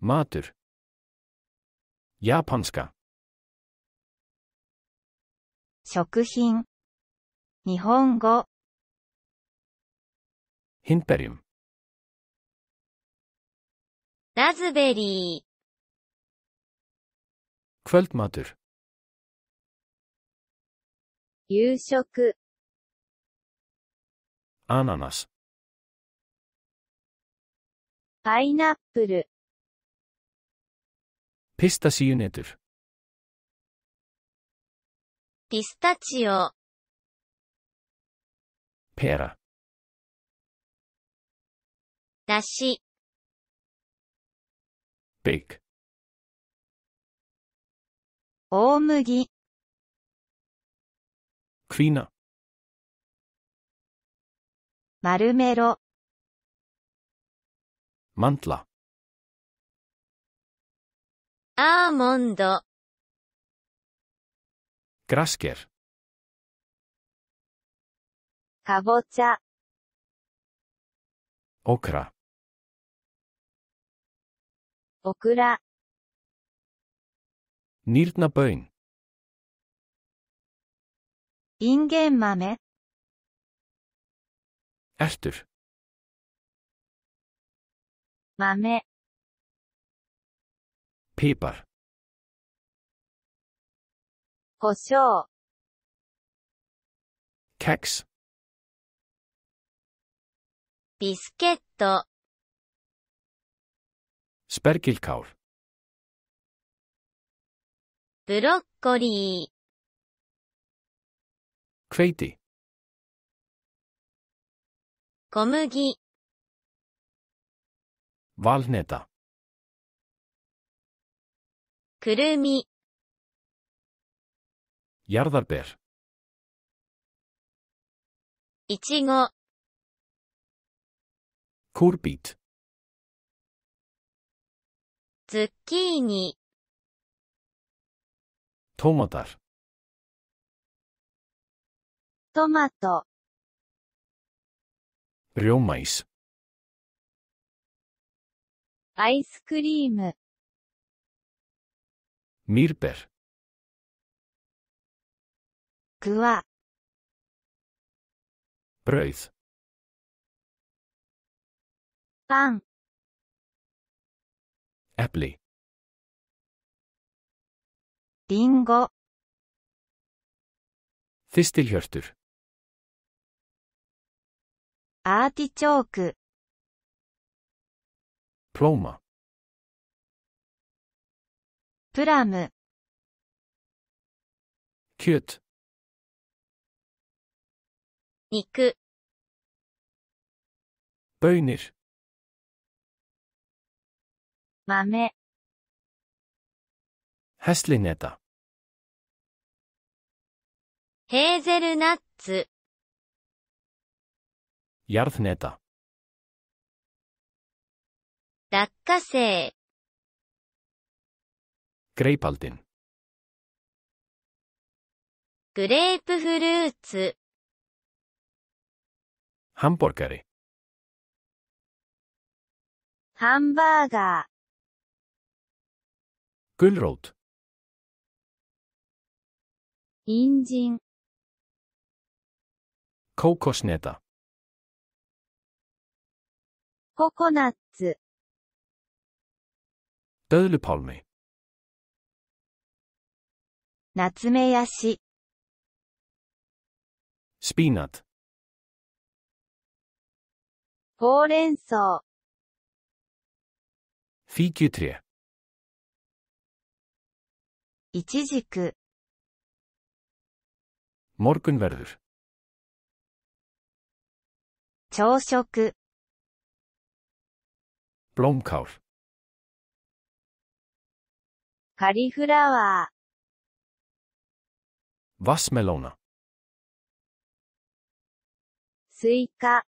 Matur. Japanska. 食品。日本語。Hindberjum. ラズベリ Kvöldmatur. 夕食。Ananas. パイナップル。Pistasíunetur. ー、ピスタチオ、Pera. だし、Bake. 大麦。Kvína. マルメロ。Mandla. アーモンド。クラシケル。カボチャ。オクラ。オクラ。ニルナ・ボイン。インゲン豆。エステゥル。豆。Pipar. 胡椒。Kex. ビスケット、Spergilkál. ブロッコリー、Hveiti. 小麦、Valhneta. くるみ、Jarðarber. いちご、Kúrbít. ズッキーニ、Tómatar. トマト。Rjómaís. アイスクリーム。Mýrber. クワ。Brauð. パン。Epli. リンゴ。Þistilhjörtur. アーティチョーク。Plóma. プラム。キュート。肉。ブーニッシュ。豆。ハスリネタ。ヘーゼルナッツ。ヤルフネタ。落花生。Greipaldin. グレープフルーツ、Hamborgari. ハンバーガー。Gulrót. 人参。Kókosneta. ココナッツ。Döðlupálmi. ナツメヤシ。スピーナッツ。ほうれん草。フィーキュトリア。いちじく。モルクンヴルル。朝食。プロムカウル。カリフラワー。Vassmelóna. スイカ。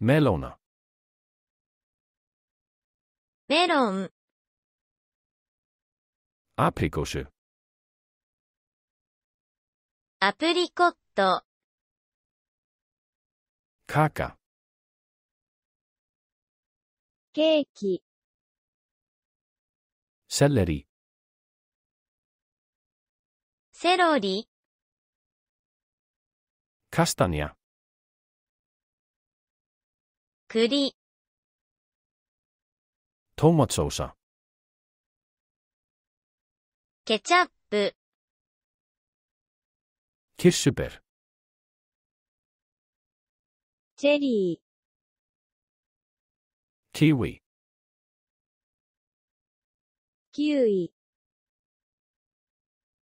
Melóna. メロン、Aprikósu. アプリコット、Kaka. ケーキ、セレリ、セロリ、カスタニア、栗、トマトソーサ、ケチャップ、キッシュベル、チェリー、キウイ、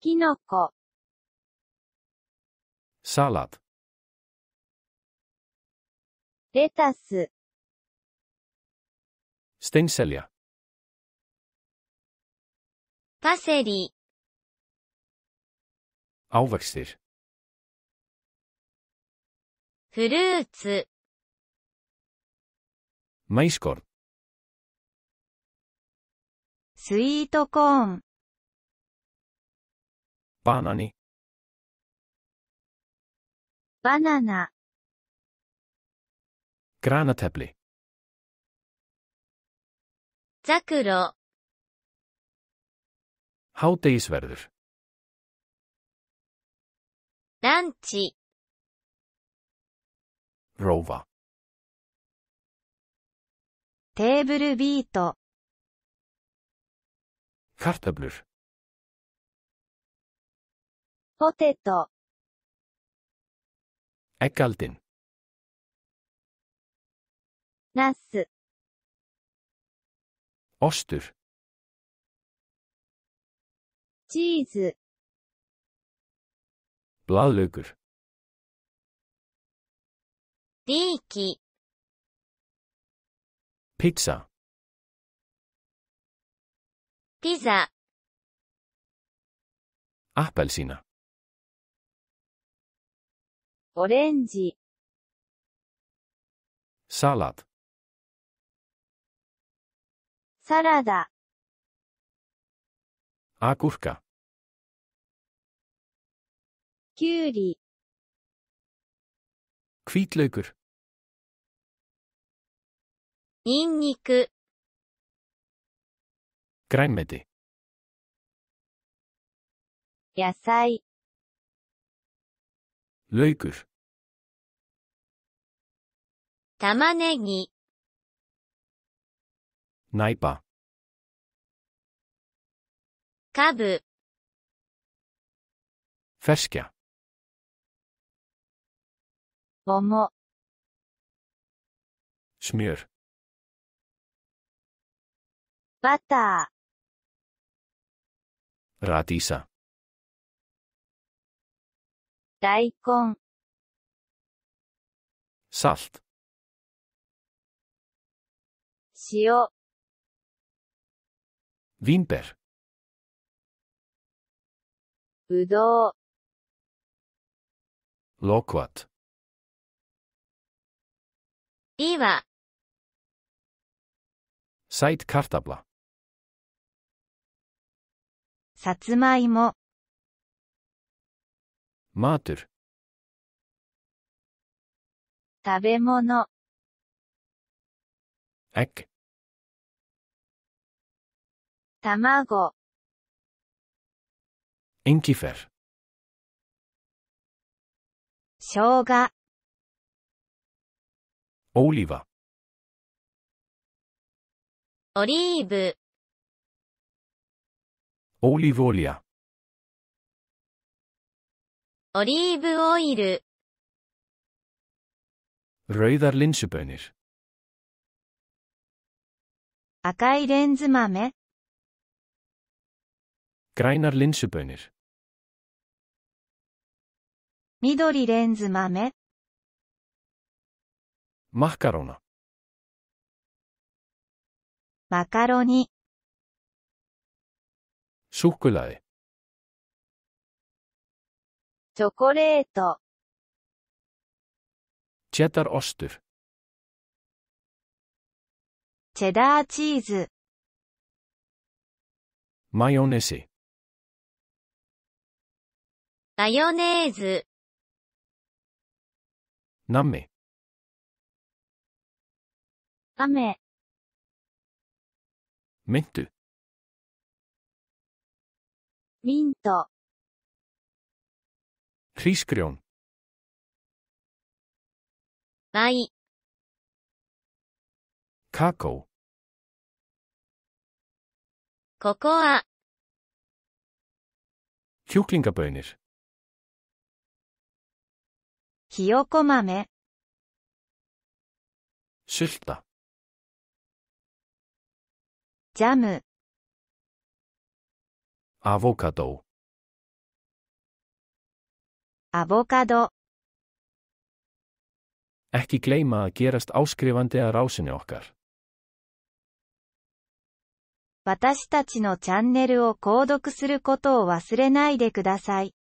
キノコ、サラダ、レタス、ステンセリア、パセリ、ávextir, フルーツ、マイスコル、スイートコーン、バナナナ、グラナテプリ、ザクロ、ハウテイスベルド、ランチ、ローバ、テーブルビート、カルタブル、ポテト、エカルティン、ナス、オストゥル、チーズ、ブラウルグル、リーキ、ピッツァ、ピザ、アッペルシナ、オレンジ、サラダ、サラダ、アグルカ、キュウリ、クイートルグル、ニンニク、グライメディ、野菜、ルイグル、玉ねぎ、ナイパ。カブ、ー、フェシキャ、桃、シミュール、バタラディサ、ー、大根、サ塩、ヴィンペル、ぶどう、ロクワット、ビワ、サイトカルタブラ、さつまいも、マートゥル、食べ物、エッグ、卵、インキフェル、生姜、オリバ、オリーブ、オリーブオリア、オリーブオイル、rauðar linsubönir, 赤いレンズ豆、grænar linsubönir, 緑レンズ豆、makkaróna, マカロニ、Súkkulaði. チョコレート、Cheddar ostur. チェダーチーズ、Majónesi. マヨネーズ。ナメ。アメ。メント。ミント。リスクリオン。マイ。カーコココア。キュウキンガプエネ。ひよこ豆、Sulta. ジャム、Avokadó. アボカド、Ekki gleyma að gerast áskrifandi að rásinni okkar. 私たちのチャンネルを購読することを忘れないでください。